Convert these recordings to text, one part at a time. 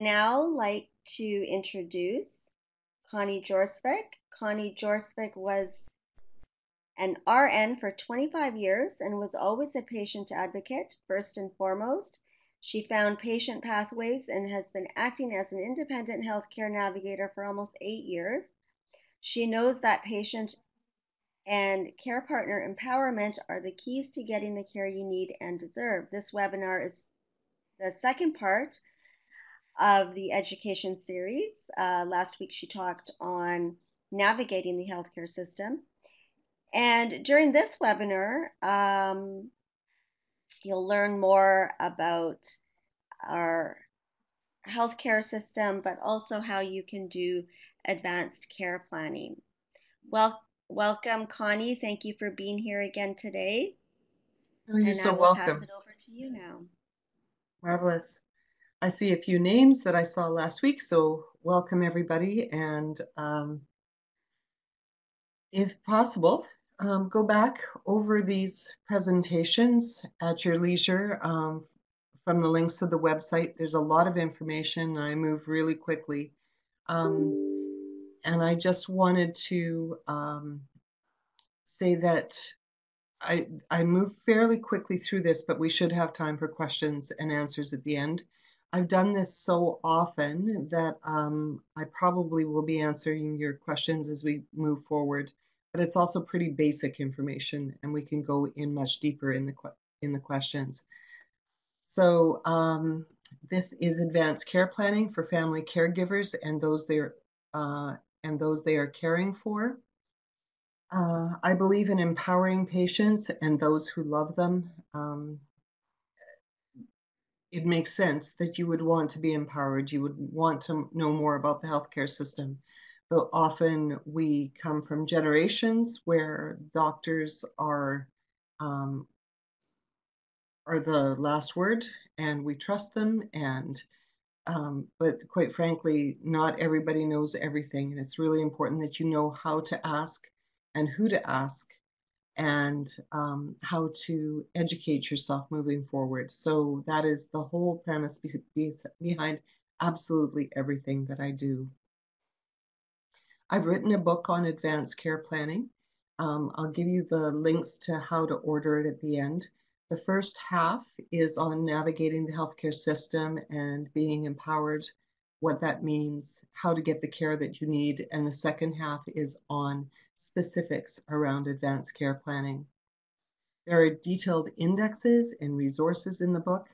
now like to introduce Connie Jorsvik. Connie Jorsvik was an RN for 25 years and was always a patient advocate, first and foremost. She found patient pathways and has been acting as an independent healthcare navigator for almost eight years. She knows that patient and care partner empowerment are the keys to getting the care you need and deserve. This webinar is the second part of the education series. Uh, last week she talked on navigating the healthcare system. And during this webinar, um, you'll learn more about our healthcare system, but also how you can do advanced care planning. Well, welcome, Connie. Thank you for being here again today. Oh, you're and so I will welcome. Pass it over to you now. Marvelous. I see a few names that I saw last week, so welcome everybody. And um, if possible, um, go back over these presentations at your leisure um, from the links of the website. There's a lot of information. I move really quickly. Um, and I just wanted to um, say that I, I move fairly quickly through this, but we should have time for questions and answers at the end. I've done this so often that um, I probably will be answering your questions as we move forward, but it's also pretty basic information and we can go in much deeper in the, in the questions. So um, this is advanced care planning for family caregivers and those they are, uh, and those they are caring for. Uh, I believe in empowering patients and those who love them. Um, it makes sense that you would want to be empowered. You would want to know more about the healthcare system. But often we come from generations where doctors are um, are the last word, and we trust them. And um, but quite frankly, not everybody knows everything, and it's really important that you know how to ask and who to ask and um, how to educate yourself moving forward. So that is the whole premise be be behind absolutely everything that I do. I've written a book on advanced care planning. Um, I'll give you the links to how to order it at the end. The first half is on navigating the healthcare system and being empowered, what that means, how to get the care that you need. And the second half is on specifics around advanced care planning. There are detailed indexes and resources in the book.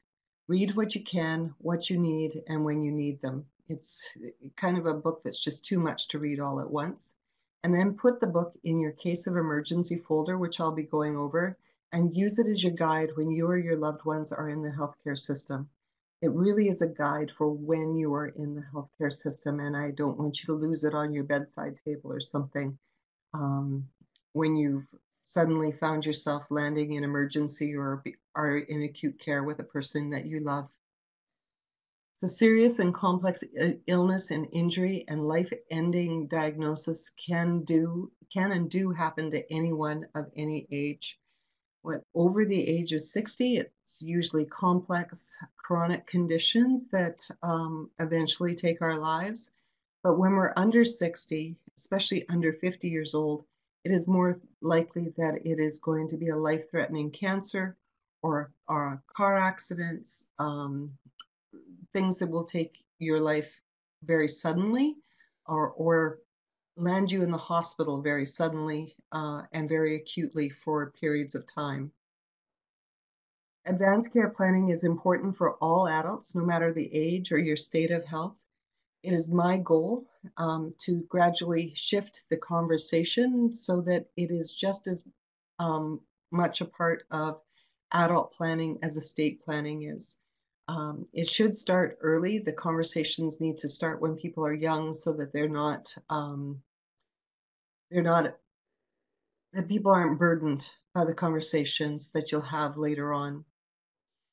Read what you can, what you need, and when you need them. It's kind of a book that's just too much to read all at once. And then put the book in your case of emergency folder, which I'll be going over, and use it as your guide when you or your loved ones are in the healthcare system. It really is a guide for when you are in the healthcare system, and I don't want you to lose it on your bedside table or something um, when you've suddenly found yourself landing in emergency or are in acute care with a person that you love. So serious and complex illness and injury and life-ending diagnosis can do can and do happen to anyone of any age. Over the age of 60, it's usually complex chronic conditions that um, eventually take our lives. But when we're under 60, especially under 50 years old, it is more likely that it is going to be a life-threatening cancer or, or car accidents, um, things that will take your life very suddenly or, or land you in the hospital very suddenly uh, and very acutely for periods of time. Advanced care planning is important for all adults, no matter the age or your state of health. It is my goal um, to gradually shift the conversation so that it is just as um, much a part of adult planning as estate planning is. Um, it should start early. The conversations need to start when people are young so that they're not um, they're not that people aren't burdened by the conversations that you'll have later on.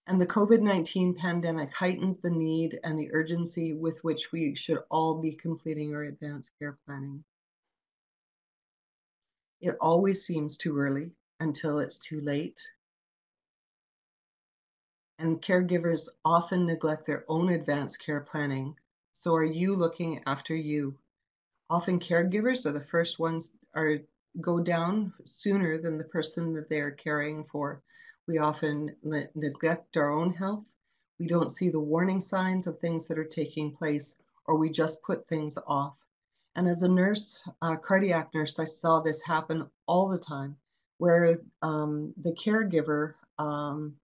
And the COVID 19 pandemic heightens the need and the urgency with which we should all be completing our advanced care planning. It always seems too early until it's too late. And caregivers often neglect their own advanced care planning So are you looking after you? Often caregivers are the first ones are go down sooner than the person that they are caring for. We often neglect our own health. We don't see the warning signs of things that are taking place, or we just put things off. And as a nurse, a cardiac nurse, I saw this happen all the time, where um, the caregiver um,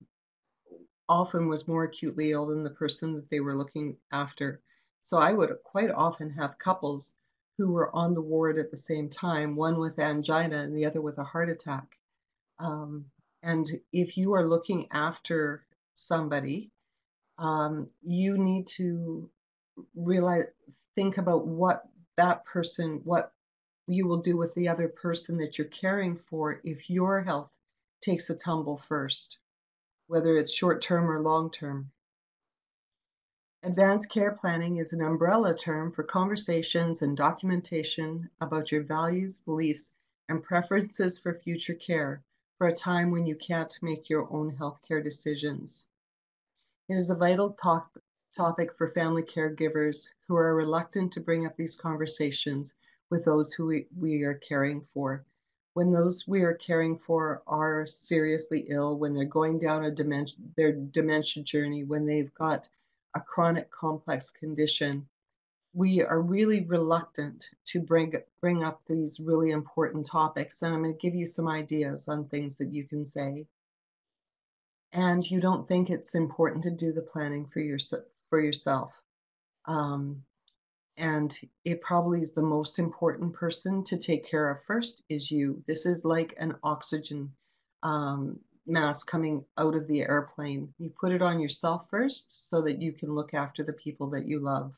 often was more acutely ill than the person that they were looking after. So I would quite often have couples who were on the ward at the same time, one with angina and the other with a heart attack. Um, and if you are looking after somebody, um, you need to realize, think about what that person, what you will do with the other person that you're caring for if your health takes a tumble first, whether it's short term or long term. Advanced care planning is an umbrella term for conversations and documentation about your values, beliefs, and preferences for future care for a time when you can't make your own healthcare decisions. It is a vital top topic for family caregivers who are reluctant to bring up these conversations with those who we, we are caring for. When those we are caring for are seriously ill, when they're going down a their dementia journey, when they've got a chronic complex condition, we are really reluctant to bring bring up these really important topics. And i'm going to give you some ideas on things that you can say. And you don't think it's important to do the planning for your for yourself. Um, and it probably is the most important person to take care of first is you this is like an oxygen um, mask coming out of the airplane you put it on yourself first so that you can look after the people that you love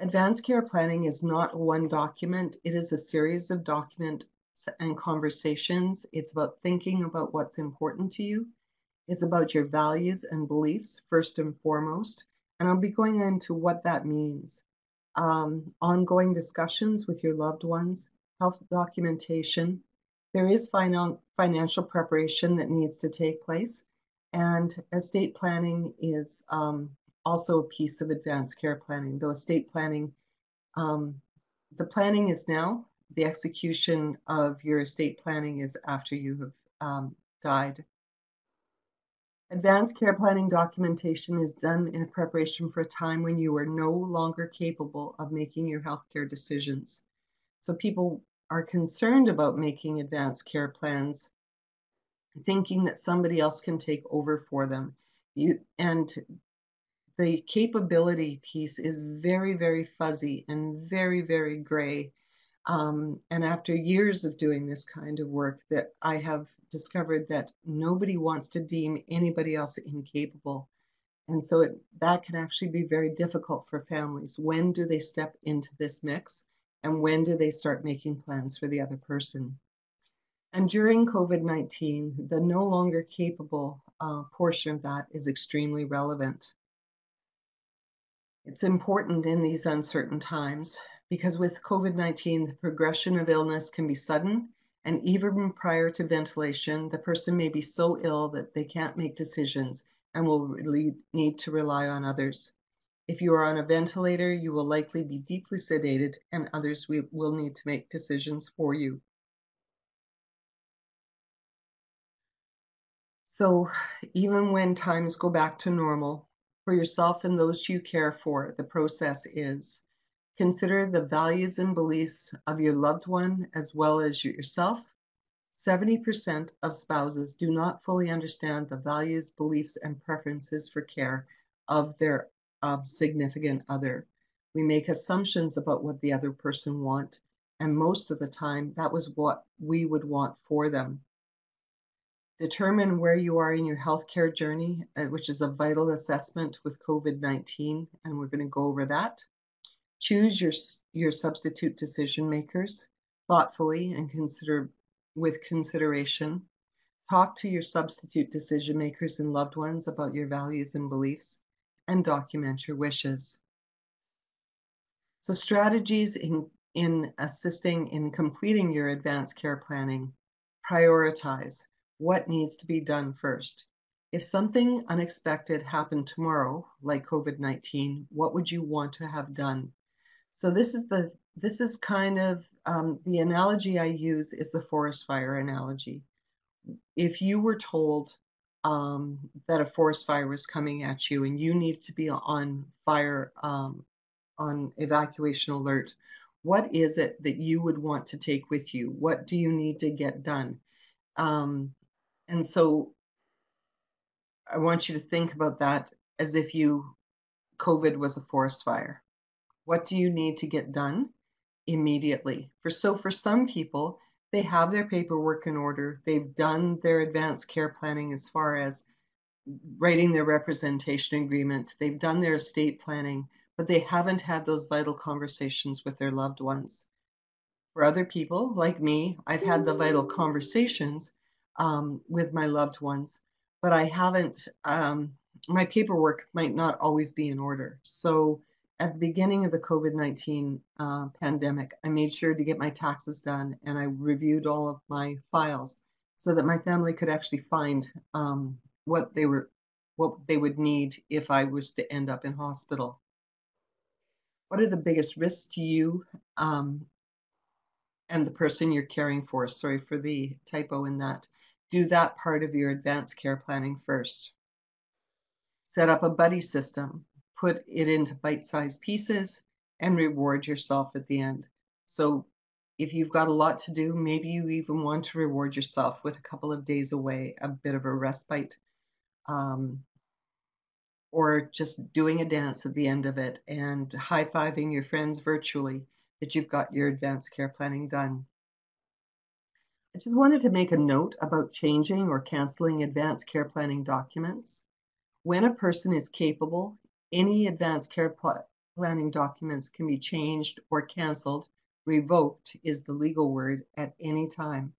Advanced care planning is not one document, it is a series of documents and conversations. It's about thinking about what's important to you. It's about your values and beliefs, first and foremost. And I'll be going into what that means. Um, ongoing discussions with your loved ones, health documentation. There is finan financial preparation that needs to take place. And estate planning is um, also a piece of advanced care planning, though estate planning, um, the planning is now, the execution of your estate planning is after you have um, died. Advanced care planning documentation is done in preparation for a time when you are no longer capable of making your healthcare decisions. So people are concerned about making advanced care plans, thinking that somebody else can take over for them. You, and the capability piece is very, very fuzzy and very, very gray. Um, and after years of doing this kind of work, that I have discovered that nobody wants to deem anybody else incapable. And so it, that can actually be very difficult for families. When do they step into this mix? And when do they start making plans for the other person? And during COVID 19, the no longer capable uh, portion of that is extremely relevant. It's important in these uncertain times because with COVID 19, the progression of illness can be sudden, and even prior to ventilation, the person may be so ill that they can't make decisions and will really need to rely on others. If you are on a ventilator, you will likely be deeply sedated, and others will need to make decisions for you. So, even when times go back to normal, for yourself and those you care for, the process is consider the values and beliefs of your loved one as well as yourself. 70% of spouses do not fully understand the values, beliefs, and preferences for care of their um, significant other. We make assumptions about what the other person want, and most of the time that was what we would want for them. Determine where you are in your healthcare journey, uh, which is a vital assessment with COVID-19, and we're going to go over that. Choose your, your substitute decision makers thoughtfully and consider with consideration. Talk to your substitute decision makers and loved ones about your values and beliefs, and document your wishes. So strategies in, in assisting in completing your advanced care planning, prioritize what needs to be done first. If something unexpected happened tomorrow, like COVID 19, what would you want to have done? So this is the this is kind of um, the analogy I use is the forest fire analogy. If you were told um, that a forest fire was coming at you and you need to be on fire um, on evacuation alert, what is it that you would want to take with you? What do you need to get done? Um, and so I want you to think about that as if you COVID was a forest fire. What do you need to get done immediately? For so for some people, they have their paperwork in order. They've done their advanced care planning as far as writing their representation agreement. They've done their estate planning, but they haven't had those vital conversations with their loved ones. For other people like me, I've had the vital conversations um, with my loved ones, but I haven't, um, my paperwork might not always be in order. So at the beginning of the COVID 19 uh, pandemic, I made sure to get my taxes done and I reviewed all of my files so that my family could actually find um, what they were what they would need if I was to end up in hospital. What are the biggest risks to you um, and the person you're caring for? Sorry for the typo in that do that part of your advanced care planning first. Set up a buddy system, put it into bite sized pieces, and reward yourself at the end. So, if you've got a lot to do, maybe you even want to reward yourself with a couple of days away, a bit of a respite, um, or just doing a dance at the end of it and high fiving your friends virtually that you've got your advanced care planning done. I just wanted to make a note about changing or canceling advanced care planning documents. When a person is capable, any advanced care pl planning documents can be changed or canceled. Revoked is the legal word at any time.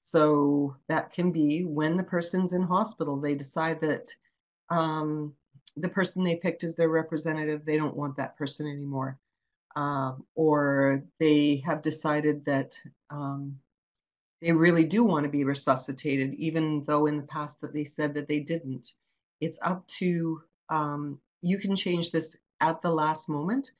So that can be when the person's in hospital, they decide that um, the person they picked as their representative, they don't want that person anymore. Um, or they have decided that um, they really do want to be resuscitated, even though in the past that they said that they didn't. It's up to um, you can change this at the last moment.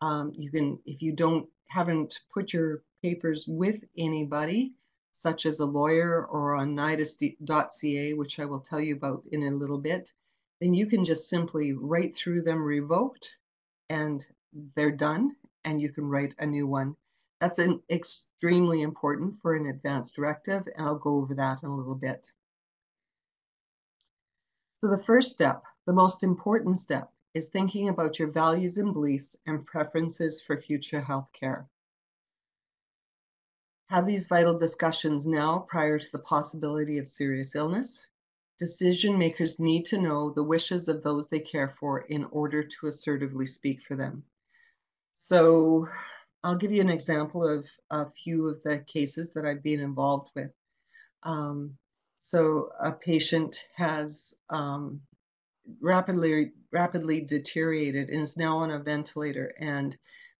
Um, you can, if you don't haven't put your papers with anybody, such as a lawyer or on nidus.ca, which I will tell you about in a little bit, then you can just simply write through them revoked and they're done, and you can write a new one. That's an extremely important for an advanced directive, and I'll go over that in a little bit. So the first step, the most important step, is thinking about your values and beliefs and preferences for future health care. Have these vital discussions now prior to the possibility of serious illness. Decision makers need to know the wishes of those they care for in order to assertively speak for them. So I'll give you an example of a few of the cases that I've been involved with. Um, so a patient has um, rapidly rapidly deteriorated and is now on a ventilator, and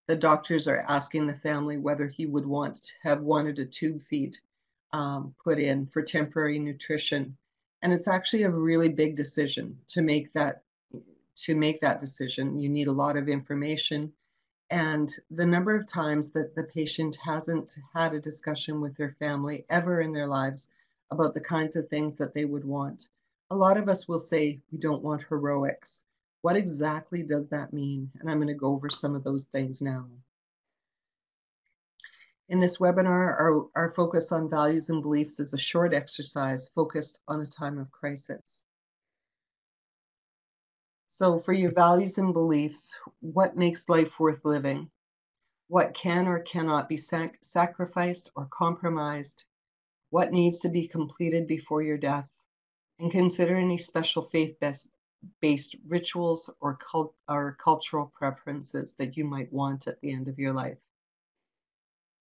the doctors are asking the family whether he would want to have wanted a tube feed um, put in for temporary nutrition, and it's actually a really big decision to make that to make that decision. You need a lot of information and the number of times that the patient hasn't had a discussion with their family ever in their lives about the kinds of things that they would want. A lot of us will say, we don't want heroics. What exactly does that mean? And I'm going to go over some of those things now. In this webinar, our, our focus on values and beliefs is a short exercise focused on a time of crisis. So, for your values and beliefs, what makes life worth living? What can or cannot be sac- sacrificed or compromised? What needs to be completed before your death? And consider any special faith based rituals or, cult- or cultural preferences that you might want at the end of your life.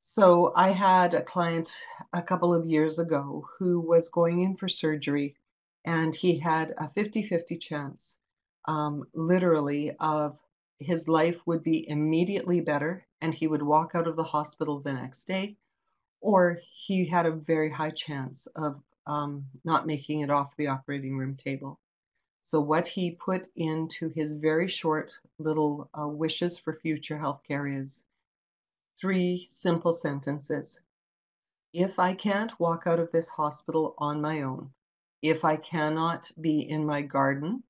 So, I had a client a couple of years ago who was going in for surgery, and he had a 50 50 chance um, literally of his life would be immediately better and he would walk out of the hospital the next day, or he had a very high chance of um, not making it off the operating room table. So, what he put into his very short little uh, wishes for future healthcare is three simple sentences. If I can't walk out of this hospital on my own, if I cannot be in my garden,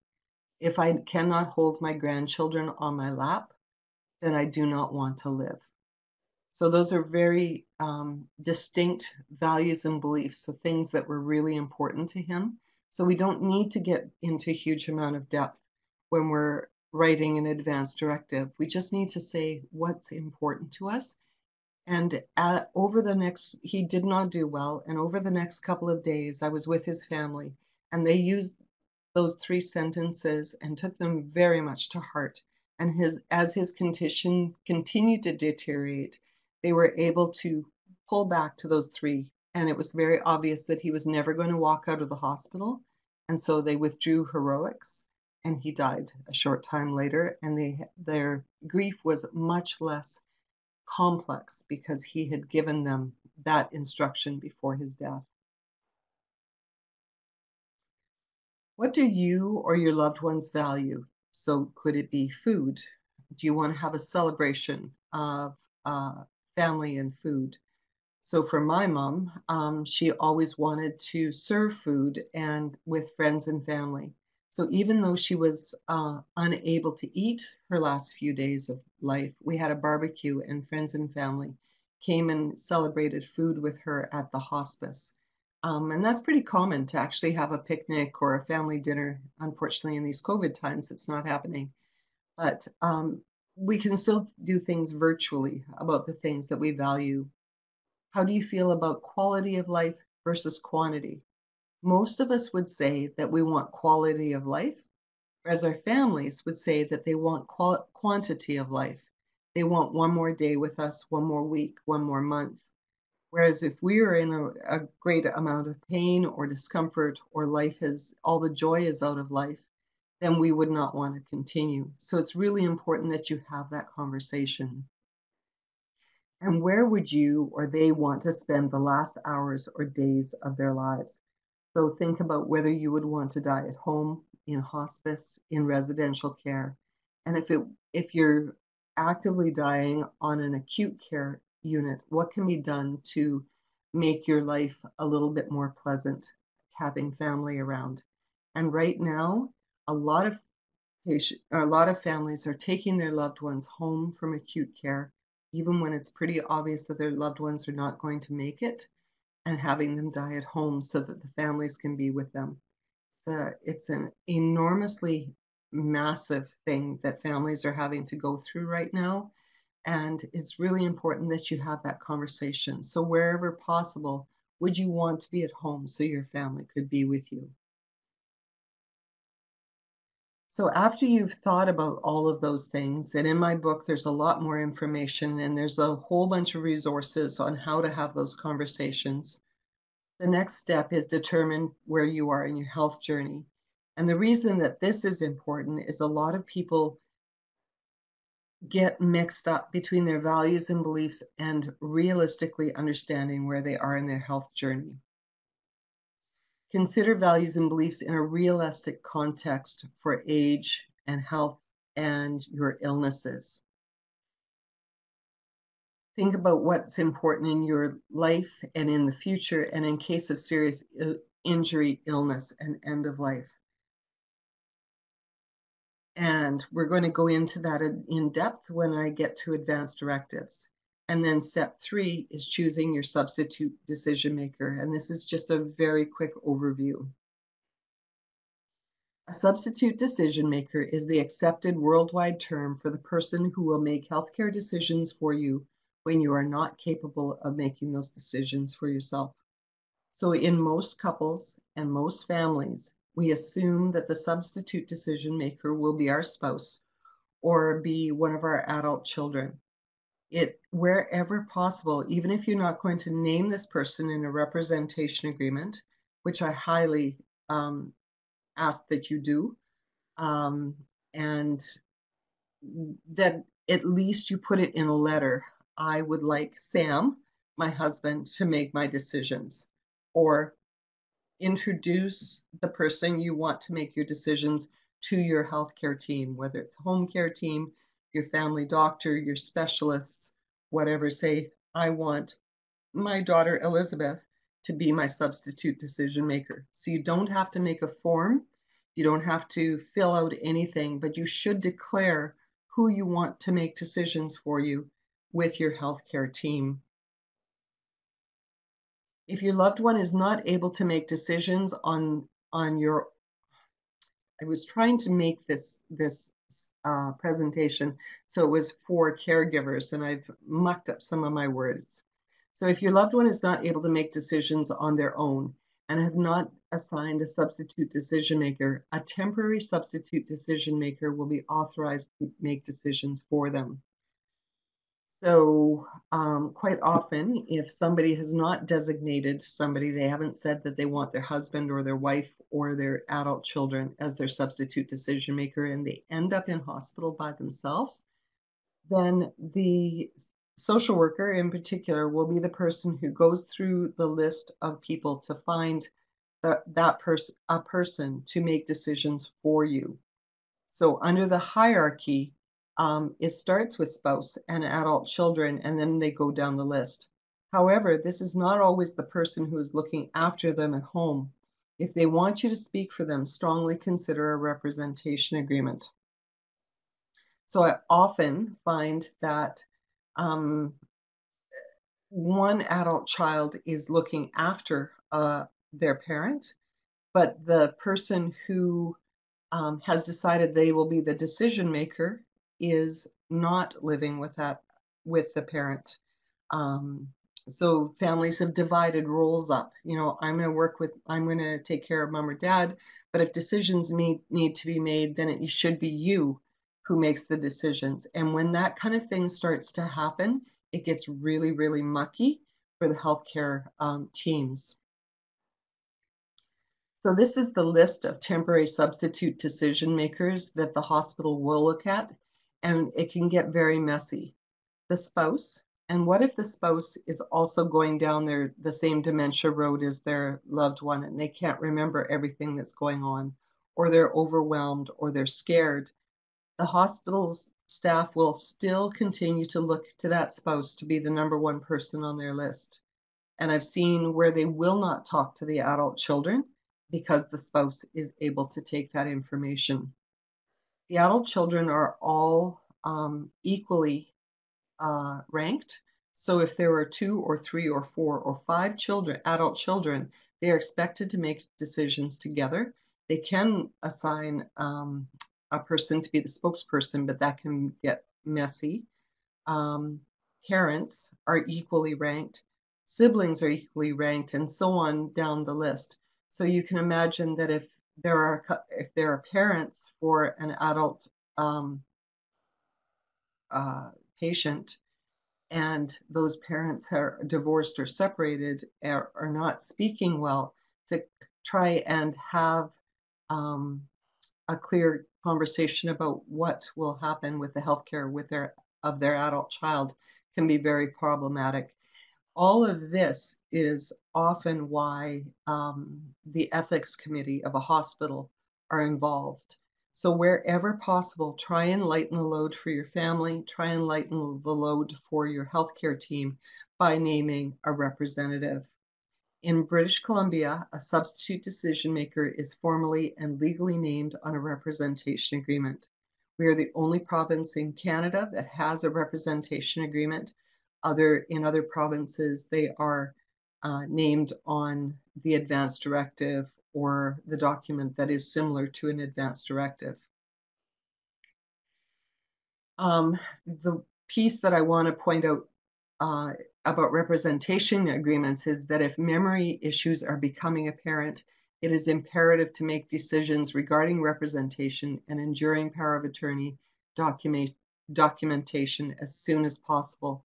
if I cannot hold my grandchildren on my lap, then I do not want to live. So, those are very um, distinct values and beliefs, so things that were really important to him. So we don't need to get into a huge amount of depth when we're writing an advance directive. We just need to say what's important to us. And at, over the next, he did not do well. And over the next couple of days, I was with his family, and they used those three sentences and took them very much to heart. And his, as his condition continued to deteriorate, they were able to pull back to those three and it was very obvious that he was never going to walk out of the hospital. And so they withdrew heroics and he died a short time later. And they, their grief was much less complex because he had given them that instruction before his death. What do you or your loved ones value? So, could it be food? Do you want to have a celebration of uh, family and food? So for my mom, um, she always wanted to serve food and with friends and family. So even though she was uh, unable to eat her last few days of life, we had a barbecue and friends and family came and celebrated food with her at the hospice. Um, and that's pretty common to actually have a picnic or a family dinner. Unfortunately, in these COVID times, it's not happening. But um, we can still do things virtually about the things that we value how do you feel about quality of life versus quantity? Most of us would say that we want quality of life, whereas our families would say that they want qual- quantity of life. They want one more day with us, one more week, one more month. Whereas if we are in a, a great amount of pain or discomfort, or life is all the joy is out of life, then we would not want to continue. So it's really important that you have that conversation. And where would you or they want to spend the last hours or days of their lives? So think about whether you would want to die at home, in hospice, in residential care. And if it if you're actively dying on an acute care unit, what can be done to make your life a little bit more pleasant, having family around? And right now, a lot of a lot of families are taking their loved ones home from acute care even when it's pretty obvious that their loved ones are not going to make it, and having them die at home so that the families can be with them. It's, a, it's an enormously massive thing that families are having to go through right now. And it's really important that you have that conversation. So, wherever possible, would you want to be at home so your family could be with you? So after you've thought about all of those things, and in my book, there's a lot more information and there's a whole bunch of resources on how to have those conversations. The next step is determine where you are in your health journey. And the reason that this is important is a lot of people get mixed up between their values and beliefs and realistically understanding where they are in their health journey. Consider values and beliefs in a realistic context for age and health and your illnesses. Think about what's important in your life and in the future, and in case of serious uh, injury, illness, and end of life. And we're going to go into that in depth when I get to advanced directives. And then step three is choosing your substitute decision maker. And this is just a very quick overview. A substitute decision maker is the accepted worldwide term for the person who will make healthcare decisions for you when you are not capable of making those decisions for yourself. So, in most couples and most families, we assume that the substitute decision maker will be our spouse or be one of our adult children it wherever possible, even if you're not going to name this person in a representation agreement, which I highly um, ask that you do, um, and that at least you put it in a letter. I would like Sam, my husband, to make my decisions, or introduce the person you want to make your decisions to your healthcare team, whether it's home care team, your family doctor, your specialists, whatever. Say, I want my daughter Elizabeth to be my substitute decision maker. So you don't have to make a form, you don't have to fill out anything, but you should declare who you want to make decisions for you with your healthcare team. If your loved one is not able to make decisions on on your I was trying to make this this uh, presentation so it was for caregivers and I've mucked up some of my words. So if your loved one is not able to make decisions on their own and have not assigned a substitute decision maker, a temporary substitute decision maker will be authorized to make decisions for them. So um, quite often, if somebody has not designated somebody, they haven't said that they want their husband or their wife or their adult children as their substitute decision maker, and they end up in hospital by themselves, then the social worker in particular will be the person who goes through the list of people to find that person a person to make decisions for you. So under the hierarchy, um, it starts with spouse and adult children, and then they go down the list. However, this is not always the person who is looking after them at home. If they want you to speak for them, strongly consider a representation agreement. So I often find that um, one adult child is looking after uh, their parent, but the person who um, has decided they will be the decision maker is not living with that with the parent. Um, so families have divided roles up. You know, I'm going to work with, I'm going to take care of mom or dad, but if decisions need need to be made, then it should be you who makes the decisions. And when that kind of thing starts to happen, it gets really, really mucky for the healthcare um, teams. So this is the list of temporary substitute decision makers that the hospital will look at, and it can get very messy. The spouse, and what if the spouse is also going down their the same dementia road as their loved one and they can't remember everything that's going on, or they're overwhelmed, or they're scared, the hospital's staff will still continue to look to that spouse to be the number one person on their list. And I've seen where they will not talk to the adult children because the spouse is able to take that information. The adult children are all um, equally uh, ranked. So if there are two or three or four or five children, adult children, they are expected to make decisions together. They can assign um, a person to be the spokesperson, but that can get messy. Um, parents are equally ranked, siblings are equally ranked, and so on down the list. So you can imagine that if there are if there are parents for an adult um, uh, patient, and those parents are divorced or separated or are not speaking well, to try and have um, a clear conversation about what will happen with the healthcare with their of their adult child can be very problematic. All of this is often why um, the ethics committee of a hospital are involved. So wherever possible, try and lighten the load for your family, try and lighten the load for your healthcare team by naming a representative. In British Columbia, a substitute decision maker is formally and legally named on a representation agreement. We are the only province in Canada that has a representation agreement. Other in other provinces, they are uh, named on the advance directive or the document that is similar to an advance directive. Um, the piece that I want to point out uh, about representation agreements is that if memory issues are becoming apparent, it is imperative to make decisions regarding representation and enduring power of attorney document, documentation as soon as possible.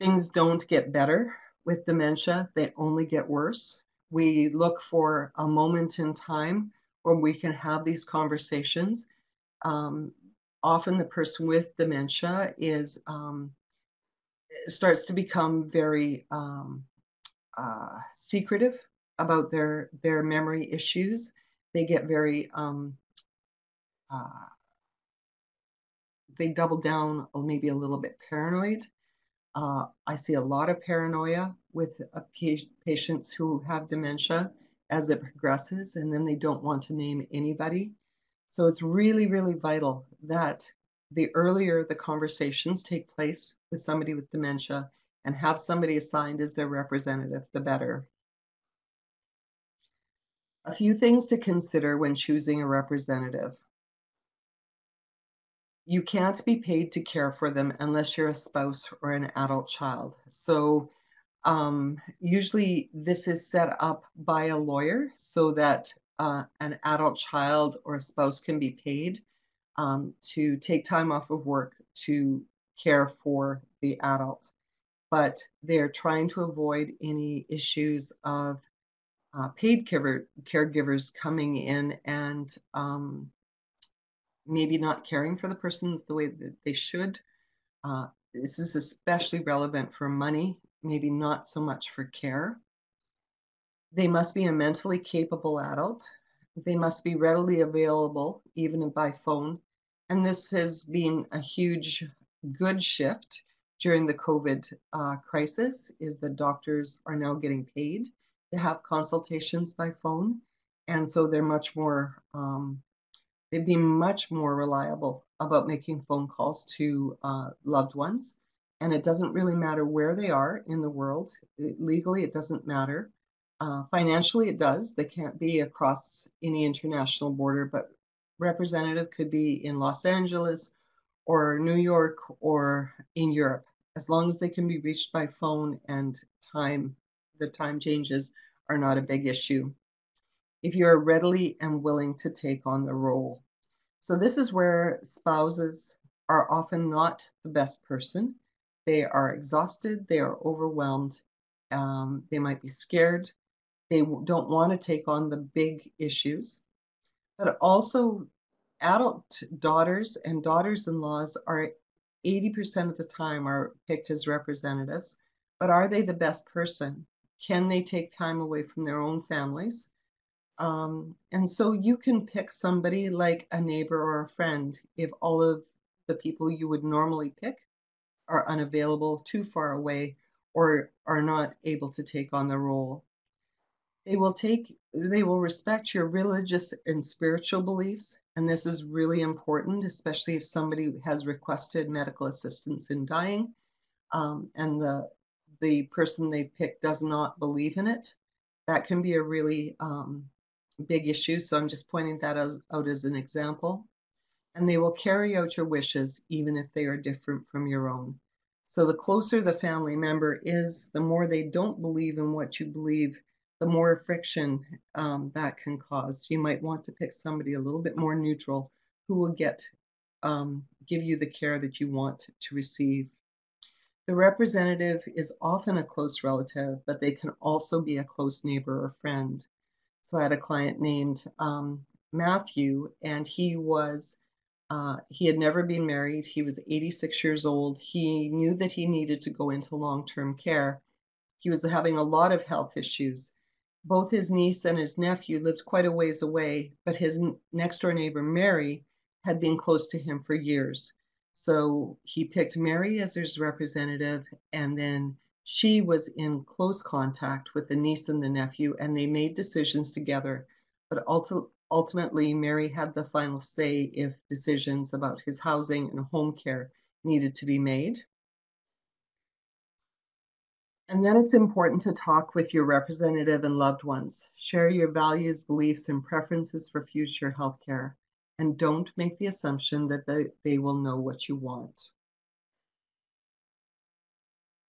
Things don't get better with dementia, they only get worse. We look for a moment in time where we can have these conversations. Um, often the person with dementia is um, starts to become very um, uh, secretive about their their memory issues. They get very um, uh, they double down or maybe a little bit paranoid. Uh, I see a lot of paranoia with patients who have dementia as it progresses, and then they don't want to name anybody. So it's really, really vital that the earlier the conversations take place with somebody with dementia and have somebody assigned as their representative, the better. A few things to consider when choosing a representative. You can't be paid to care for them unless you're a spouse or an adult child. So um, usually this is set up by a lawyer so that uh, an adult child or a spouse can be paid um, to take time off of work to care for the adult. But they're trying to avoid any issues of uh, paid caregiver, caregivers coming in and um, maybe not caring for the person the way that they should. Uh, this is especially relevant for money, maybe not so much for care. They must be a mentally capable adult. They must be readily available, even by phone, and this has been a huge good shift during the COVID uh, crisis is that doctors are now getting paid to have consultations by phone. And so they're much more, um, they'd be much more reliable about making phone calls to uh, loved ones. And it doesn't really matter where they are in the world. It, legally, it doesn't matter. Uh, financially, it does. They can't be across any international border, but representative could be in Los Angeles or New York or in Europe, as long as they can be reached by phone and time, the time changes are not a big issue. If you are readily and willing to take on the role. So this is where spouses are often not the best person. They are exhausted, they are overwhelmed, um, they might be scared, they don't want to take on the big issues but also adult daughters and daughters-in-laws are 80% of the time are picked as representatives, but are they the best person? Can they take time away from their own families? Um, and so you can pick somebody like a neighbor or a friend if all of the people you would normally pick are unavailable, too far away, or are not able to take on the role. They will take, they will respect your religious and spiritual beliefs. And this is really important, especially if somebody has requested medical assistance in dying um, and the, the person they've picked does not believe in it. That can be a really um, big issue. So I'm just pointing that out as an example. And they will carry out your wishes even if they are different from your own. So the closer the family member is, the more they don't believe in what you believe, the more friction um, that can cause. You might want to pick somebody a little bit more neutral who will get um, give you the care that you want to receive. The representative is often a close relative, but they can also be a close neighbor or friend. So I had a client named um, Matthew, and he was uh, he had never been married. He was 86 years old. He knew that he needed to go into long-term care. He was having a lot of health issues both his niece and his nephew lived quite a ways away, but his next door neighbor, Mary, had been close to him for years. So he picked Mary as his representative, and then she was in close contact with the niece and the nephew, and they made decisions together. But ultimately, Mary had the final say if decisions about his housing and home care needed to be made. And then it's important to talk with your representative and loved ones. Share your values, beliefs, and preferences for future healthcare. And don't make the assumption that they, they will know what you want.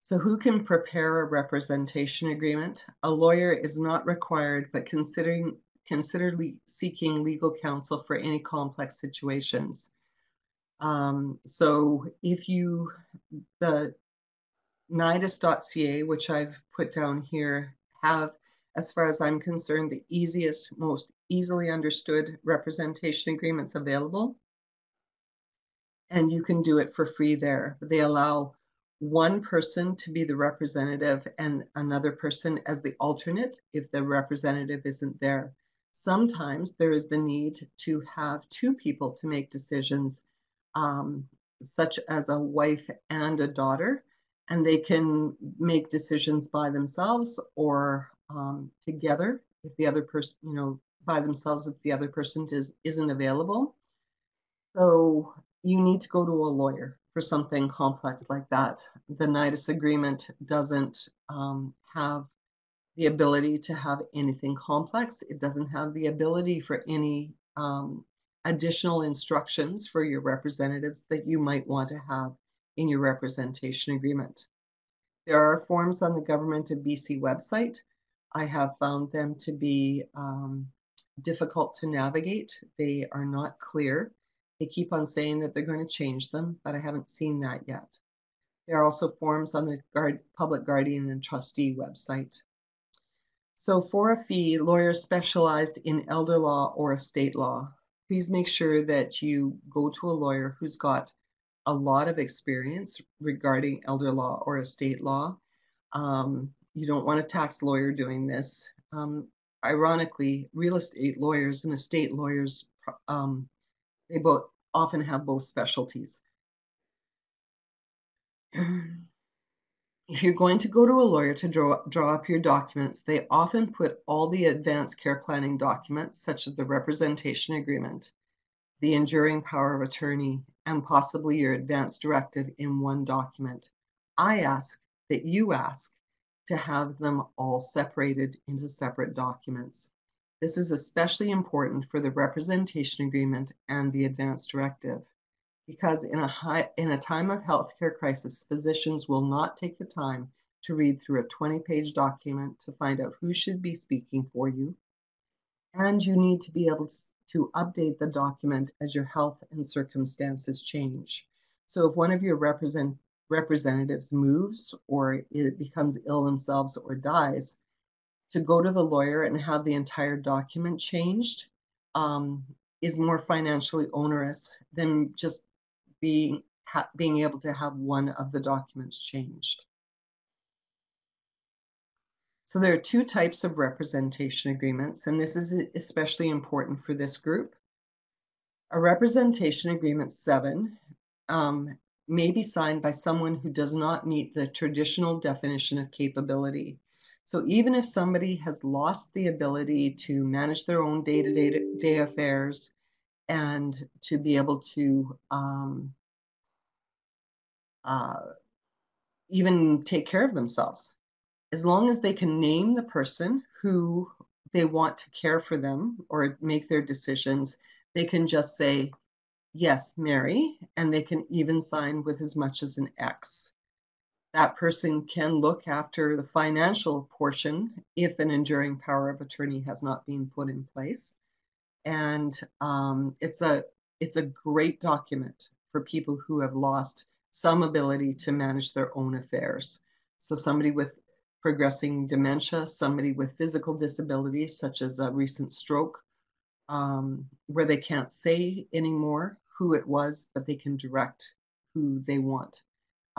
So who can prepare a representation agreement? A lawyer is not required, but considering consider seeking legal counsel for any complex situations. Um, so if you, the nidus.ca, which I've put down here, have, as far as I'm concerned, the easiest, most easily understood representation agreements available. And you can do it for free there. They allow one person to be the representative and another person as the alternate if the representative isn't there. Sometimes there is the need to have two people to make decisions, um, such as a wife and a daughter, and they can make decisions by themselves or um, together if the other person, you know, by themselves if the other person is, isn't available. So you need to go to a lawyer for something complex like that. The Nidus agreement doesn't um, have the ability to have anything complex. It doesn't have the ability for any um, additional instructions for your representatives that you might want to have in your representation agreement. There are forms on the Government of BC website. I have found them to be um, difficult to navigate. They are not clear. They keep on saying that they're going to change them, but I haven't seen that yet. There are also forms on the guard, Public Guardian and Trustee website. So for a fee, lawyers specialized in elder law or estate law. Please make sure that you go to a lawyer who's got a lot of experience regarding elder law or estate law. Um, you don't want a tax lawyer doing this. Um, ironically, real estate lawyers and estate lawyers um, they both often have both specialties. If you're going to go to a lawyer to draw, draw up your documents, they often put all the advanced care planning documents, such as the representation agreement, the enduring power of attorney, and possibly your advance directive in one document. I ask that you ask to have them all separated into separate documents. This is especially important for the representation agreement and the advance directive because in a high in a time of healthcare crisis, physicians will not take the time to read through a 20-page document to find out who should be speaking for you. And you need to be able to, to update the document as your health and circumstances change. So if one of your represent, representatives moves or it becomes ill themselves or dies, to go to the lawyer and have the entire document changed um, is more financially onerous than just being being able to have one of the documents changed. So there are two types of representation agreements, and this is especially important for this group. A representation agreement 7 um, may be signed by someone who does not meet the traditional definition of capability. So even if somebody has lost the ability to manage their own day-to-day day affairs and to be able to um, uh, even take care of themselves, as long as they can name the person who they want to care for them or make their decisions, they can just say, yes, Mary, and they can even sign with as much as an X that person can look after the financial portion if an enduring power of attorney has not been put in place. And um, it's a it's a great document for people who have lost some ability to manage their own affairs. So somebody with progressing dementia, somebody with physical disabilities such as a recent stroke, um, where they can't say anymore who it was, but they can direct who they want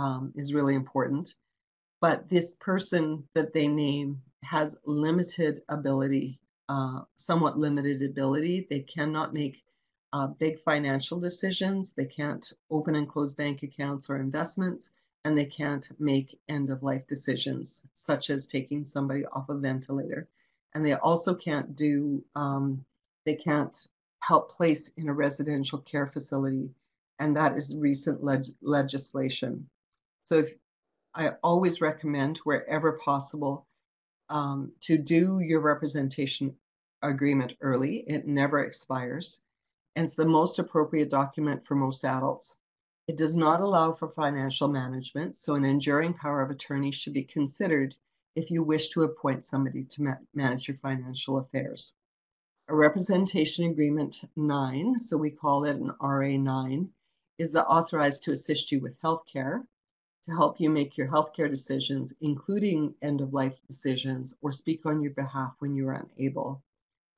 um, is really important. But this person that they name has limited ability, uh, somewhat limited ability. They cannot make uh, big financial decisions. They can't open and close bank accounts or investments, and they can't make end of life decisions, such as taking somebody off a ventilator. And they also can't do, um, they can't help place in a residential care facility, and that is recent leg legislation. So if, I always recommend wherever possible um, to do your representation agreement early. It never expires. And it's the most appropriate document for most adults. It does not allow for financial management, so an enduring power of attorney should be considered if you wish to appoint somebody to ma manage your financial affairs. A representation agreement 9, so we call it an RA 9, is authorized to assist you with health care, to help you make your healthcare decisions, including end of life decisions, or speak on your behalf when you are unable.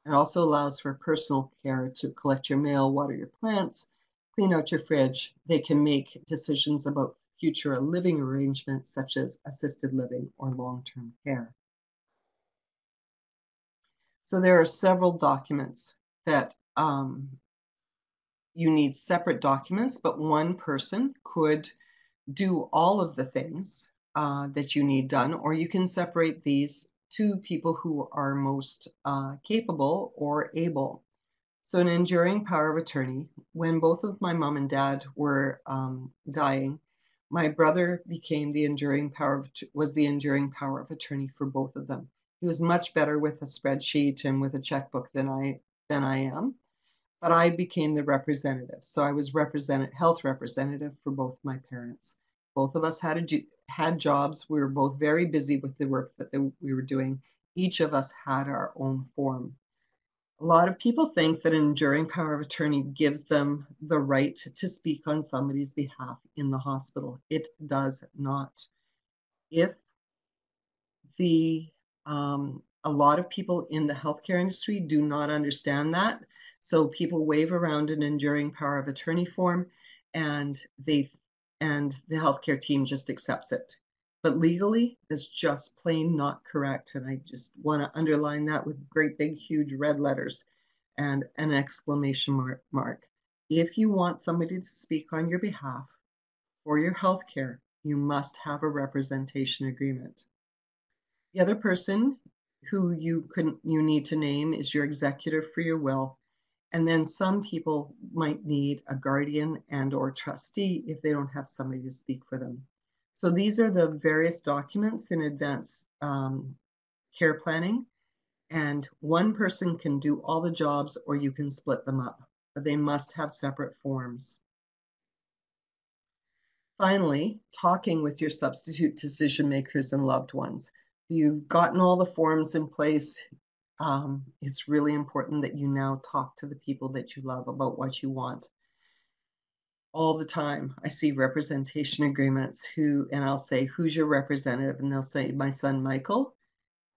It also allows for personal care to collect your mail, water your plants, clean out your fridge. They can make decisions about future living arrangements such as assisted living or long-term care. So there are several documents that um, you need separate documents, but one person could do all of the things uh, that you need done, or you can separate these to people who are most uh, capable or able. So, an enduring power of attorney, when both of my mom and dad were um, dying, my brother became the enduring power of, was the enduring power of attorney for both of them. He was much better with a spreadsheet and with a checkbook than I than I am, but I became the representative. So I was health representative for both my parents. Both of us had a, had jobs. We were both very busy with the work that we were doing. Each of us had our own form. A lot of people think that an enduring power of attorney gives them the right to speak on somebody's behalf in the hospital. It does not. If the um, a lot of people in the healthcare industry do not understand that, so people wave around an enduring power of attorney form, and they and the healthcare team just accepts it. But legally, it's just plain not correct. And I just want to underline that with great big, huge red letters and an exclamation mark. mark. If you want somebody to speak on your behalf for your health care, you must have a representation agreement. The other person who you could you need to name is your executor for your will. And then some people might need a guardian and or trustee if they don't have somebody to speak for them. So these are the various documents in advance um, care planning. And one person can do all the jobs or you can split them up, but they must have separate forms. Finally, talking with your substitute decision makers and loved ones. You've gotten all the forms in place. Um, it's really important that you now talk to the people that you love about what you want all the time. I see representation agreements who, and I'll say, who's your representative? And they'll say, my son Michael.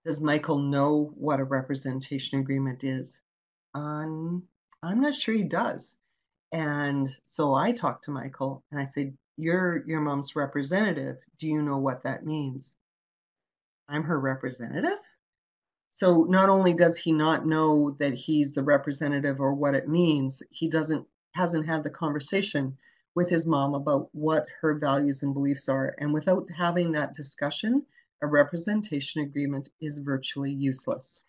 Does Michael know what a representation agreement is? Um, I'm not sure he does. And so I talked to Michael and I said, You're your mom's representative. Do you know what that means? I'm her representative. So not only does he not know that he's the representative or what it means, he doesn't hasn't had the conversation with his mom about what her values and beliefs are. And without having that discussion, a representation agreement is virtually useless.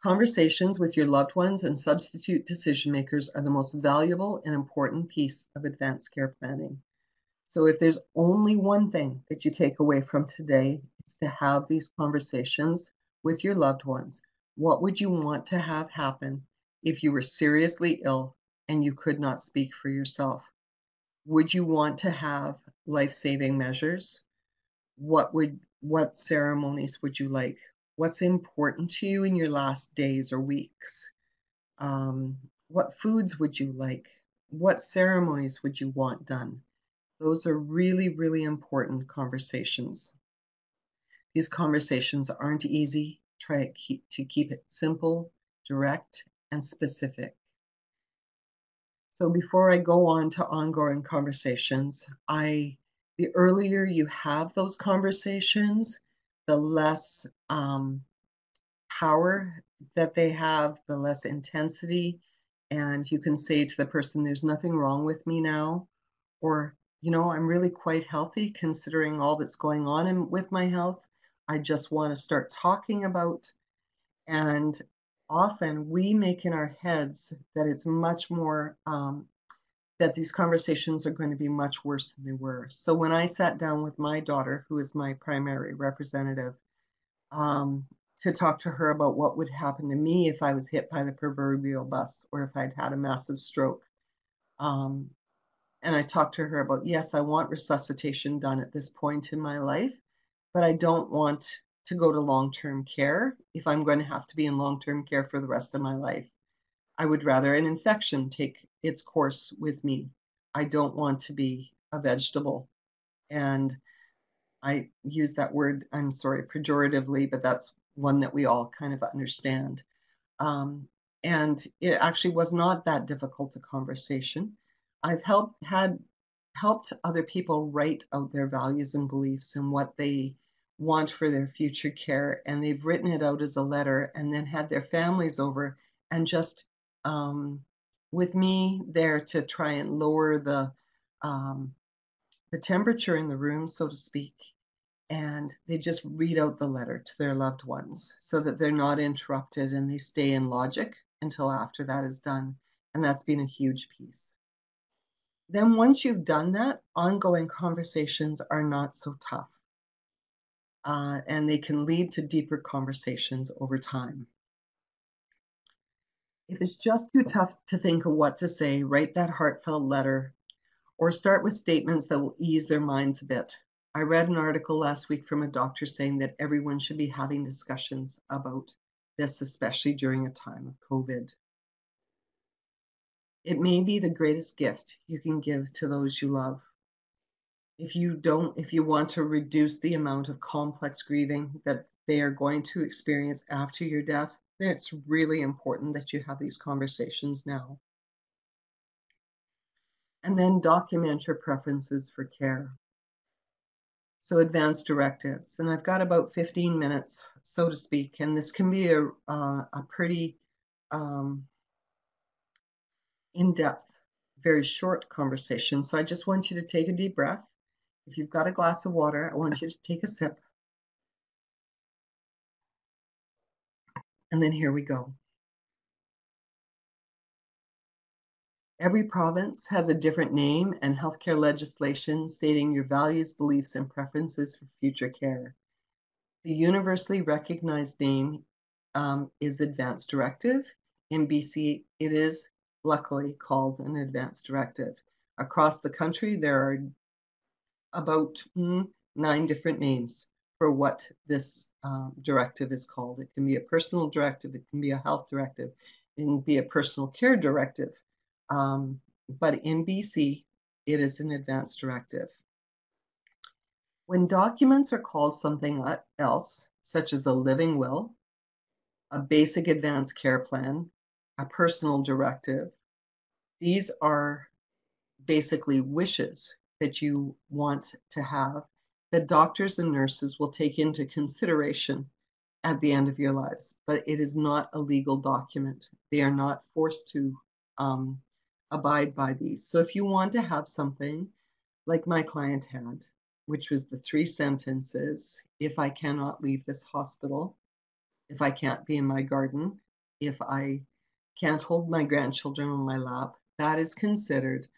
Conversations with your loved ones and substitute decision makers are the most valuable and important piece of advanced care planning. So, if there's only one thing that you take away from today, it's to have these conversations with your loved ones. What would you want to have happen if you were seriously ill and you could not speak for yourself? Would you want to have life-saving measures? What would what ceremonies would you like? What's important to you in your last days or weeks? Um, what foods would you like? What ceremonies would you want done? Those are really, really important conversations. These conversations aren't easy. Try to keep, it simple, direct, and specific. So before I go on to ongoing conversations, I the earlier you have those conversations, the less um, power that they have, the less intensity. And you can say to the person, There's nothing wrong with me now, or, you know, I'm really quite healthy considering all that's going on in, with my health. I just want to start talking about. And often we make in our heads that it's much more um, that these conversations are going to be much worse than they were. So when I sat down with my daughter, who is my primary representative, um, to talk to her about what would happen to me if I was hit by the proverbial bus or if I'd had a massive stroke. Um, and I talked to her about, yes, I want resuscitation done at this point in my life, but I don't want to go to long term care if I'm going to have to be in long term care for the rest of my life. I would rather an infection take its course with me. I don't want to be a vegetable. And I use that word, I'm sorry, pejoratively, but that's one that we all kind of understand. Um, and it actually was not that difficult a conversation. I've helped had helped other people write out their values and beliefs and what they want for their future care. And they've written it out as a letter and then had their families over and just um, with me there to try and lower the um, the temperature in the room, so to speak. And they just read out the letter to their loved ones so that they're not interrupted and they stay in logic until after that is done. And that's been a huge piece. Then, once you've done that, ongoing conversations are not so tough. Uh, and they can lead to deeper conversations over time. If it's just too tough to think of what to say, write that heartfelt letter or start with statements that will ease their minds a bit. I read an article last week from a doctor saying that everyone should be having discussions about this, especially during a time of COVID. It may be the greatest gift you can give to those you love. If you don't, if you want to reduce the amount of complex grieving that they are going to experience after your death, it's really important that you have these conversations now. And then document your preferences for care. So advanced directives, and I've got about 15 minutes, so to speak, and this can be a, uh, a pretty um, in-depth, very short conversation. So I just want you to take a deep breath. If you've got a glass of water, I want you to take a sip. And then here we go. Every province has a different name and healthcare legislation stating your values, beliefs, and preferences for future care. The universally recognized name um, is Advanced Directive. In BC, it is luckily called an advance Directive. Across the country, there are about nine different names for what this um, directive is called. It can be a personal directive, it can be a health directive, it can be a personal care directive. Um, but in BC, it is an advance directive. When documents are called something else, such as a living will, a basic advanced care plan, a personal directive, these are basically wishes that you want to have that doctors and nurses will take into consideration at the end of your lives. But it is not a legal document. They are not forced to um, abide by these. So if you want to have something like my client had, which was the three sentences if I cannot leave this hospital, if I can't be in my garden, if I can't hold my grandchildren on my lap, that is considered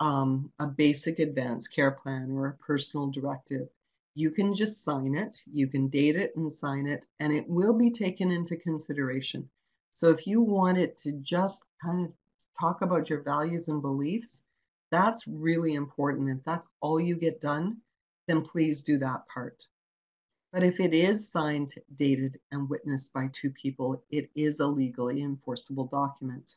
um, a basic advanced care plan or a personal directive you can just sign it, you can date it and sign it, and it will be taken into consideration. So if you want it to just kind of talk about your values and beliefs, that's really important. If that's all you get done, then please do that part. But if it is signed, dated, and witnessed by two people, it is a legally enforceable document.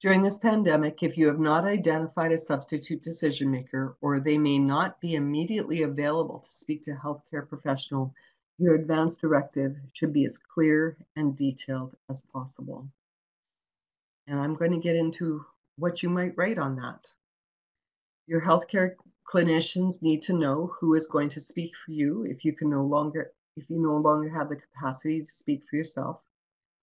During this pandemic, if you have not identified a substitute decision maker or they may not be immediately available to speak to a healthcare professional, your advance directive should be as clear and detailed as possible. And I'm going to get into what you might write on that. Your healthcare clinicians need to know who is going to speak for you if you can no longer if you no longer have the capacity to speak for yourself.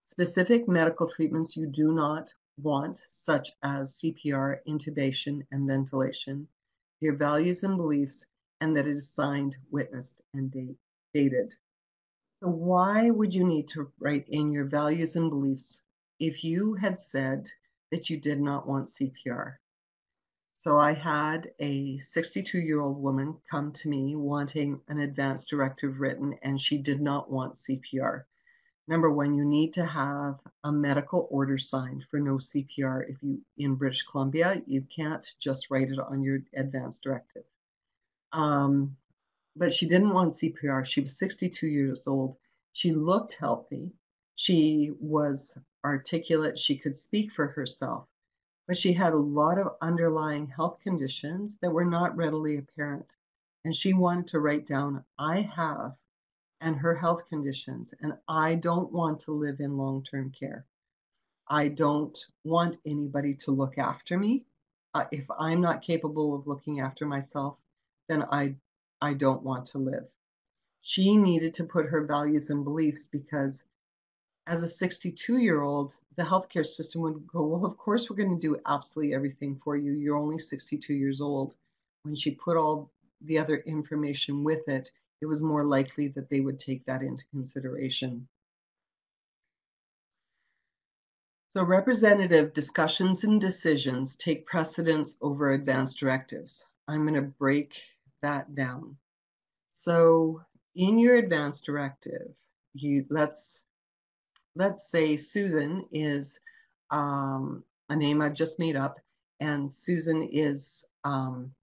Specific medical treatments you do not want, such as CPR, intubation, and ventilation, your values and beliefs, and that it is signed, witnessed, and date, dated. So, why would you need to write in your values and beliefs if you had said that you did not want CPR? So, I had a 62 year old woman come to me wanting an advance directive written, and she did not want CPR. Number one, you need to have a medical order signed for no CPR. If you in British Columbia, you can't just write it on your advance directive. Um, but she didn't want CPR. She was 62 years old. She looked healthy. She was articulate. She could speak for herself, but she had a lot of underlying health conditions that were not readily apparent. And she wanted to write down, I have and her health conditions. And I don't want to live in long term care. I don't want anybody to look after me. uh, if I'm not capable of looking after myself, then I, I don't want to live. She needed to put her values and beliefs because as a 62 year old, the healthcare system would go, Well, of course, we're going to do absolutely everything for you. You're only 62 years old. When she put all the other information with it, it was more likely that they would take that into consideration. So representative discussions and decisions take precedence over advanced directives. I'm going to break that down. So in your advanced directive, you let's let's say Susan is um, a name I've just made up, and Susan is um,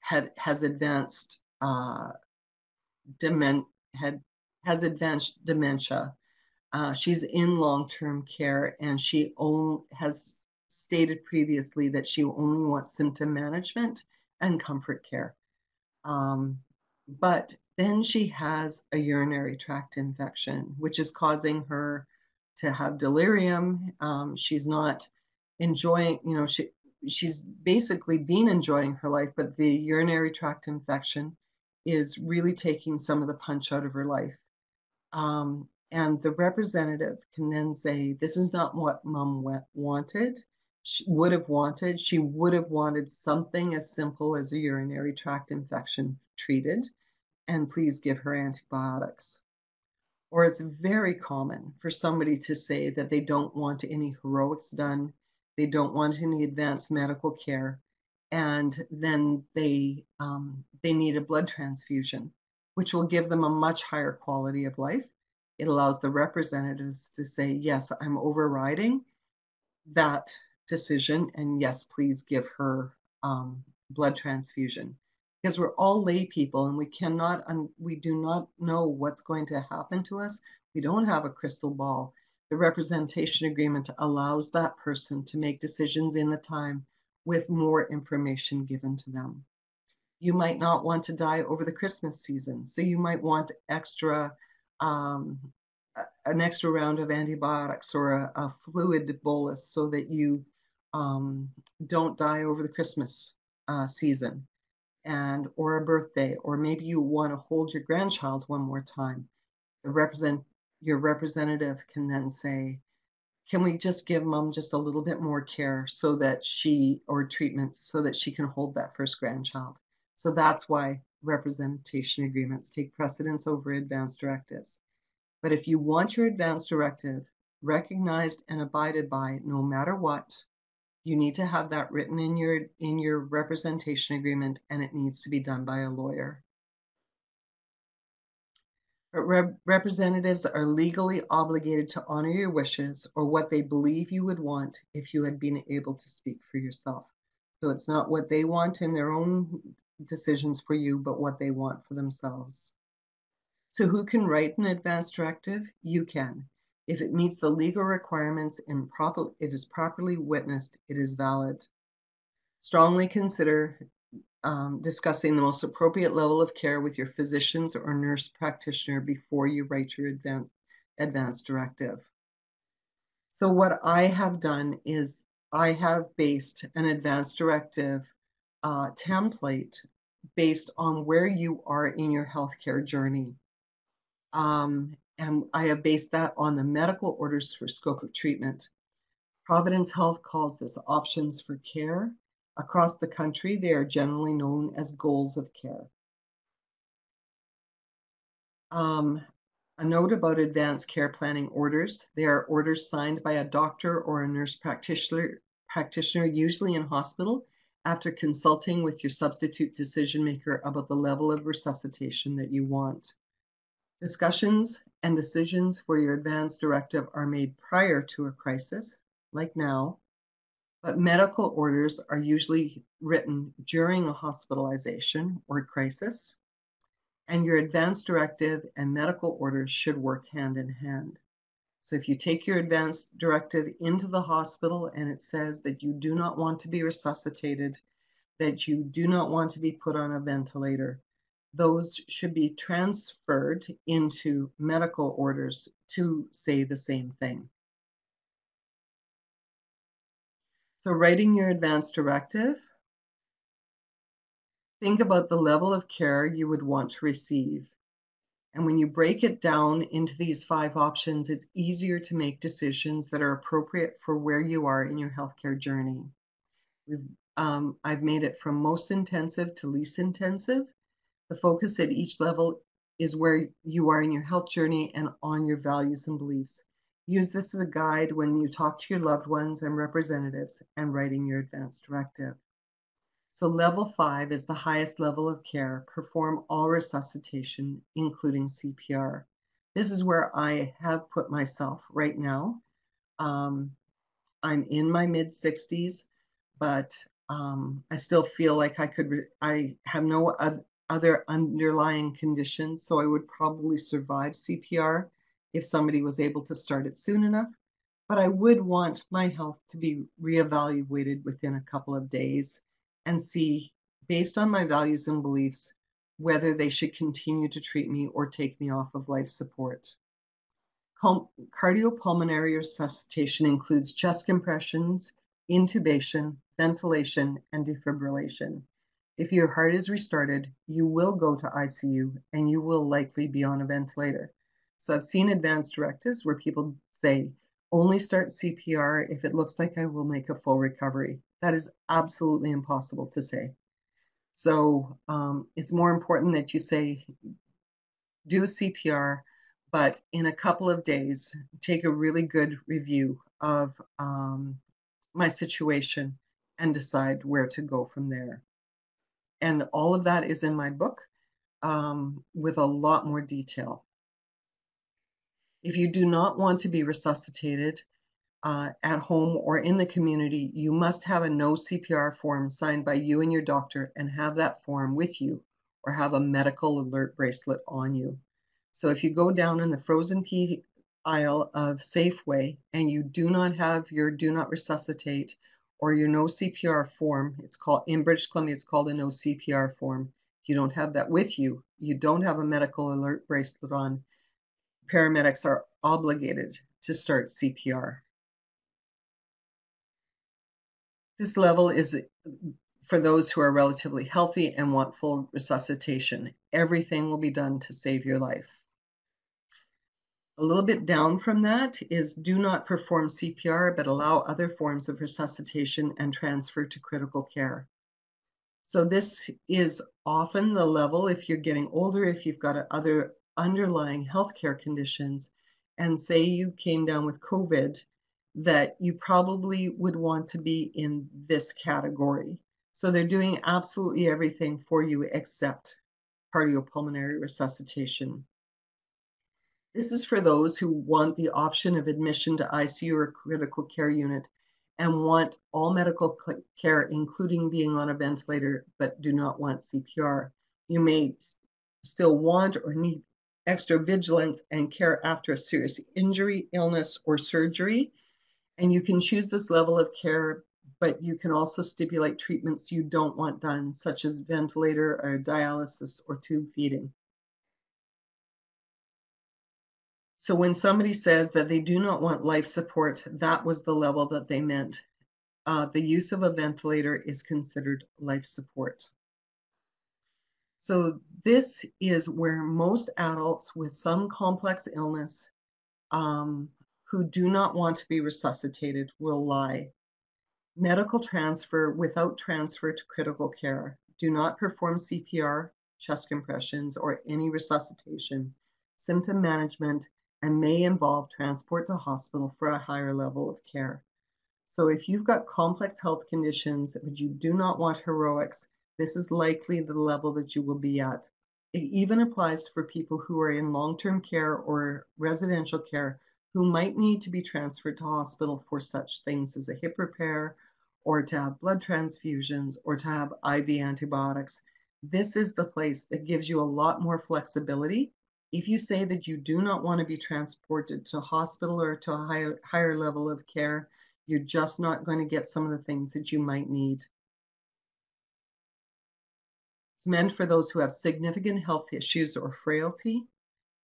had has advanced uh, had has advanced dementia. Uh, she's in long-term care, and she only has stated previously that she only wants symptom management and comfort care. Um, but then she has a urinary tract infection, which is causing her to have delirium. Um, she's not enjoying, you know, she she's basically been enjoying her life, but the urinary tract infection is really taking some of the punch out of her life. Um, and the representative can then say, This is not what mom wanted, she would have wanted. She would have wanted something as simple as a urinary tract infection treated, and please give her antibiotics. Or it's very common for somebody to say that they don't want any heroics done, they don't want any advanced medical care, and then they um, they need a blood transfusion, which will give them a much higher quality of life. It allows the representatives to say, yes, I'm overriding that decision, and yes, please give her um, blood transfusion because we're all lay people and we cannot we do not know what's going to happen to us. We don't have a crystal ball. The representation agreement allows that person to make decisions in the time with more information given to them. You might not want to die over the christmas season so you might want extra um, an extra round of antibiotics or a, a fluid bolus so that you um, don't die over the christmas uh, season and or a birthday, or maybe you want to hold your grandchild one more time. The represent your representative can then say, can we just give mom just a little bit more care so that she or treatment so that she can hold that first grandchild. So that's why representation agreements take precedence over advanced directives. But if you want your advanced directive recognized and abided by no matter what, you need to have that written in your in your representation agreement and it needs to be done by a lawyer. Rep representatives are legally obligated to honor your wishes or what they believe you would want if you had been able to speak for yourself. So it's not what they want in their own decisions for you, but what they want for themselves. So who can write an advance directive? You can. If it meets the legal requirements and proper, it is properly witnessed, it is valid. Strongly consider um, discussing the most appropriate level of care with your physicians or nurse practitioner before you write your advance, advance directive. So what I have done is I have based an advance directive uh, template based on where you are in your healthcare journey. Um, and I have based that on the medical orders for scope of treatment. Providence Health calls this options for care. Across the country, they are generally known as goals of care. Um, a note about advanced care planning orders. They are orders signed by a doctor or a nurse practitioner, practitioner usually in hospital, after consulting with your substitute decision maker about the level of resuscitation that you want. Discussions and decisions for your advance directive are made prior to a crisis, like now, but medical orders are usually written during a hospitalization or crisis, and your advance directive and medical orders should work hand in hand. So if you take your advance directive into the hospital and it says that you do not want to be resuscitated, that you do not want to be put on a ventilator, those should be transferred into medical orders to say the same thing. So writing your advance directive, think about the level of care you would want to receive. And when you break it down into these five options, it's easier to make decisions that are appropriate for where you are in your healthcare journey. Um, I've made it from most intensive to least intensive. The focus at each level is where you are in your health journey and on your values and beliefs. Use this as a guide when you talk to your loved ones and representatives and writing your advance directive. So level five is the highest level of care. Perform all resuscitation, including CPR. This is where I have put myself right now. Um, I'm in my mid 60s, but um, I still feel like I could, I have no other underlying conditions, so I would probably survive CPR if somebody was able to start it soon enough. But I would want my health to be reevaluated within a couple of days and see, based on my values and beliefs, whether they should continue to treat me or take me off of life support. Cardiopulmonary resuscitation includes chest compressions, intubation, ventilation, and defibrillation. If your heart is restarted, you will go to ICU and you will likely be on a ventilator. So I've seen advanced directives where people say, only start CPR if it looks like I will make a full recovery. That is absolutely impossible to say. So um, it's more important that you say, do CPR, but in a couple of days, take a really good review of um, my situation and decide where to go from there. And all of that is in my book um, with a lot more detail. If you do not want to be resuscitated, uh, at home or in the community, you must have a no CPR form signed by you and your doctor and have that form with you or have a medical alert bracelet on you. So if you go down in the frozen pea aisle of Safeway and you do not have your do not resuscitate or your no CPR form, it's called in British Columbia, it's called a no CPR form. If you don't have that with you, you don't have a medical alert bracelet on, paramedics are obligated to start CPR. This level is for those who are relatively healthy and want full resuscitation. Everything will be done to save your life. A little bit down from that is do not perform CPR, but allow other forms of resuscitation and transfer to critical care. So this is often the level if you're getting older, if you've got other underlying healthcare conditions, and say you came down with COVID that you probably would want to be in this category. So they're doing absolutely everything for you except cardiopulmonary resuscitation. This is for those who want the option of admission to ICU or critical care unit and want all medical care, including being on a ventilator, but do not want CPR. You may still want or need extra vigilance and care after a serious injury, illness, or surgery. And you can choose this level of care, but you can also stipulate treatments you don't want done, such as ventilator or dialysis or tube feeding. So when somebody says that they do not want life support, that was the level that they meant. Uh, the use of a ventilator is considered life support. So this is where most adults with some complex illness um, who do not want to be resuscitated will lie. Medical transfer without transfer to critical care. Do not perform CPR, chest compressions, or any resuscitation, symptom management, and may involve transport to hospital for a higher level of care. So if you've got complex health conditions, but you do not want heroics, this is likely the level that you will be at. It even applies for people who are in long-term care or residential care who might need to be transferred to hospital for such things as a hip repair or to have blood transfusions or to have IV antibiotics. This is the place that gives you a lot more flexibility. If you say that you do not want to be transported to hospital or to a higher, higher level of care, you're just not going to get some of the things that you might need. It's meant for those who have significant health issues or frailty,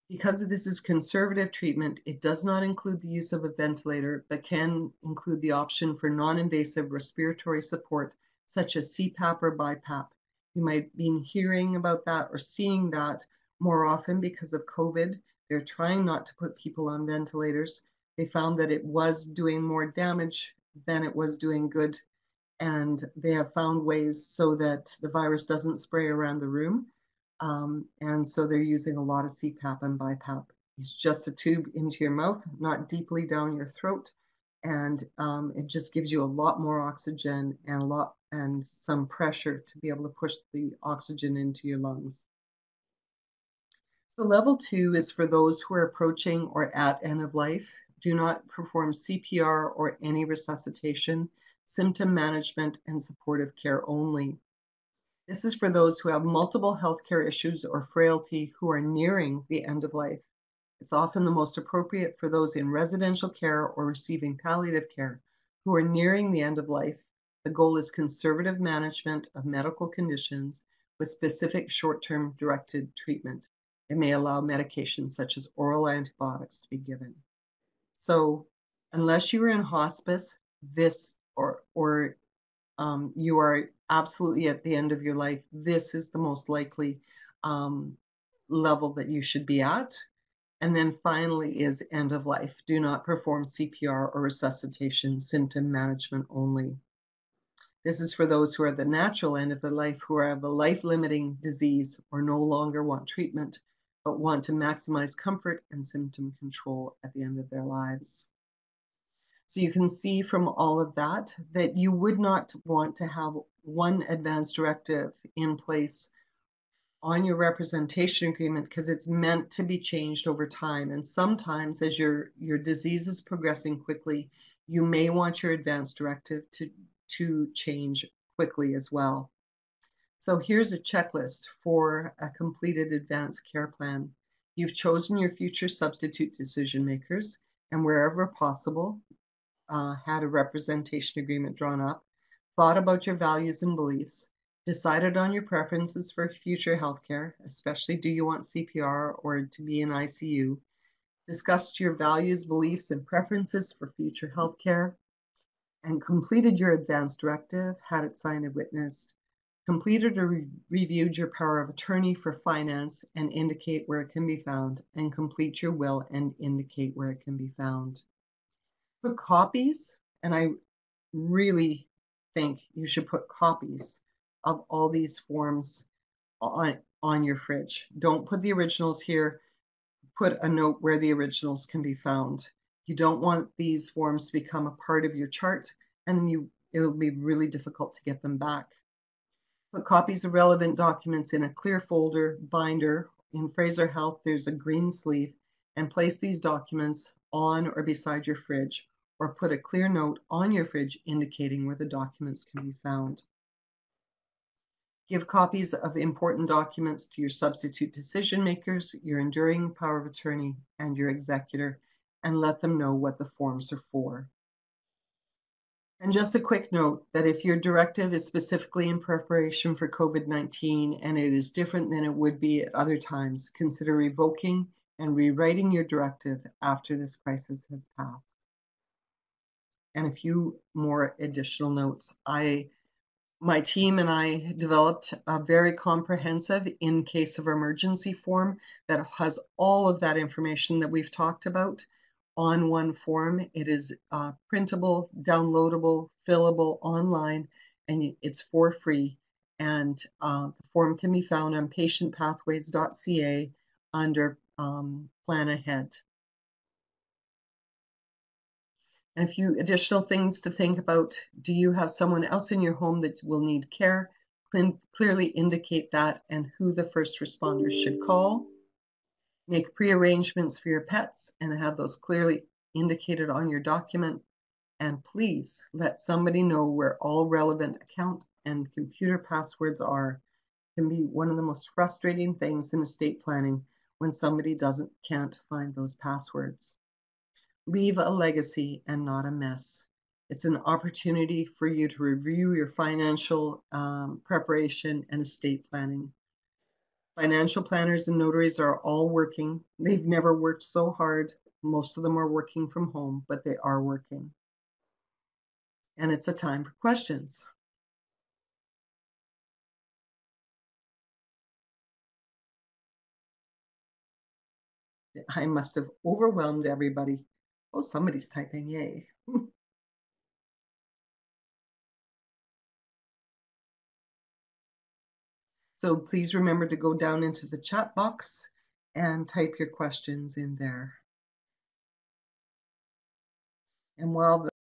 Because this is conservative treatment, it does not include the use of a ventilator, but can include the option for non-invasive respiratory support, such as CPAP or BiPAP. You might be hearing about that or seeing that more often because of COVID. They're trying not to put people on ventilators. They found that it was doing more damage than it was doing good. And they have found ways so that the virus doesn't spray around the room. Um, and so they're using a lot of CPAP and BiPAP. It's just a tube into your mouth, not deeply down your throat. And um, it just gives you a lot more oxygen and a lot and some pressure to be able to push the oxygen into your lungs. So level two is for those who are approaching or at end of life. Do not perform CPR or any resuscitation, symptom management, and supportive care only. This is for those who have multiple healthcare issues or frailty who are nearing the end of life. It's often the most appropriate for those in residential care or receiving palliative care who are nearing the end of life the goal is conservative management of medical conditions with specific short-term directed treatment. It may allow medications such as oral antibiotics to be given. So unless you are in hospice, this or or um, you are absolutely at the end of your life, this is the most likely um, level that you should be at. And then finally is end of life. Do not perform CPR or resuscitation, symptom management only. This is for those who are at the natural end of their life who have a life-limiting disease or no longer want treatment, but want to maximize comfort and symptom control at the end of their lives. So you can see from all of that that you would not want to have one advance directive in place on your representation agreement because it's meant to be changed over time. And sometimes as your, your disease is progressing quickly, you may want your advance directive to to change quickly as well. So here's a checklist for a completed advanced care plan. You've chosen your future substitute decision makers and wherever possible, uh, had a representation agreement drawn up, thought about your values and beliefs, decided on your preferences for future healthcare, especially do you want CPR or to be in ICU, discussed your values, beliefs, and preferences for future healthcare, and completed your advance directive, had it signed and witnessed, completed or re reviewed your power of attorney for finance and indicate where it can be found, and complete your will and indicate where it can be found. Put copies, and I really think you should put copies of all these forms on, on your fridge. Don't put the originals here. Put a note where the originals can be found. You don't want these forms to become a part of your chart and then you it will be really difficult to get them back. Put copies of relevant documents in a clear folder, binder. In Fraser Health, there's a green sleeve, and place these documents on or beside your fridge, or put a clear note on your fridge indicating where the documents can be found. Give copies of important documents to your substitute decision makers, your enduring power of attorney, and your executor, and let them know what the forms are for. And just a quick note that if your directive is specifically in preparation for COVID-19 and it is different than it would be at other times, consider revoking and rewriting your directive after this crisis has passed. And a few more additional notes. I my team and I developed a very comprehensive in case of emergency form that has all of that information that we've talked about on one form. It is uh, printable, downloadable, fillable online, and it's for free. And uh, the form can be found on patientpathways.ca under um, Plan Ahead. And a few additional things to think about. Do you have someone else in your home that will need care? Clearly indicate that and who the first responders should call. Make pre-arrangements for your pets and have those clearly indicated on your document. And please let somebody know where all relevant account and computer passwords are. It can be one of the most frustrating things in estate planning when somebody doesn't can't find those passwords. Leave a legacy and not a mess. It's an opportunity for you to review your financial um, preparation and estate planning. Financial planners and notaries are all working. They've never worked so hard. Most of them are working from home, but they are working. And it's a time for questions. I must have overwhelmed everybody. Oh, somebody's typing, yay. So please remember to go down into the chat box and type your questions in there. And while